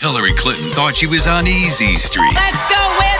Hillary Clinton thought she was on easy street. Let's go nomination.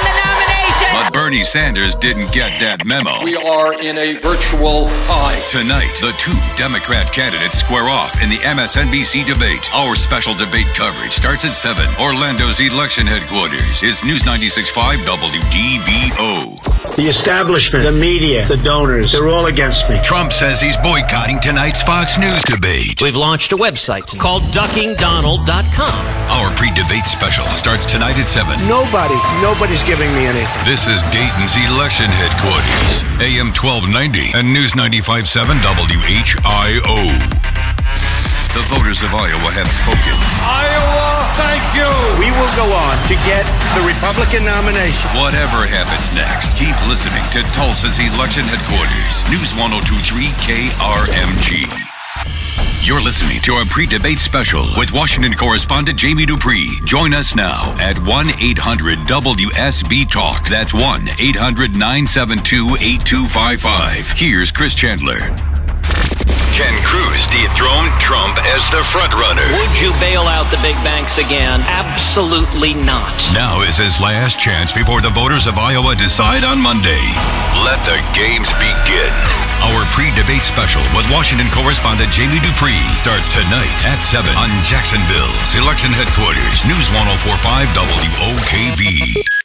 But Bernie Sanders didn't get that memo. We are in a virtual tie. Tonight, the two Democrat candidates square off in the MSNBC debate. Our special debate coverage starts at 7. Orlando's election headquarters is News 96.5 WDBO. The establishment, the media, the donors, they're all against me. Trump says he's boycotting tonight's Fox News debate. We've launched a website called duckingdonald.com. Our pre-debate special starts tonight at 7. Nobody, nobody's giving me anything. This is Dayton's election headquarters. AM 1290 and News 95.7 WHIO. The voters of Iowa have spoken. Iowa, thank you. We will go on to get the Republican nomination. Whatever happens next, keep listening to Tulsa's election headquarters. News 1023 KRMG. You're listening to our pre debate special with Washington correspondent Jamie Dupree. Join us now at 1 800 WSB Talk. That's 1 800 972 8255. Here's Chris Chandler. Can Cruz dethrone Trump as the frontrunner? Would you bail out the big banks again? Absolutely not. Now is his last chance before the voters of Iowa decide on Monday. Let the games begin. Our pre-debate special with Washington correspondent Jamie Dupree starts tonight at 7 on Jacksonville's election headquarters, News 1045 WOKV.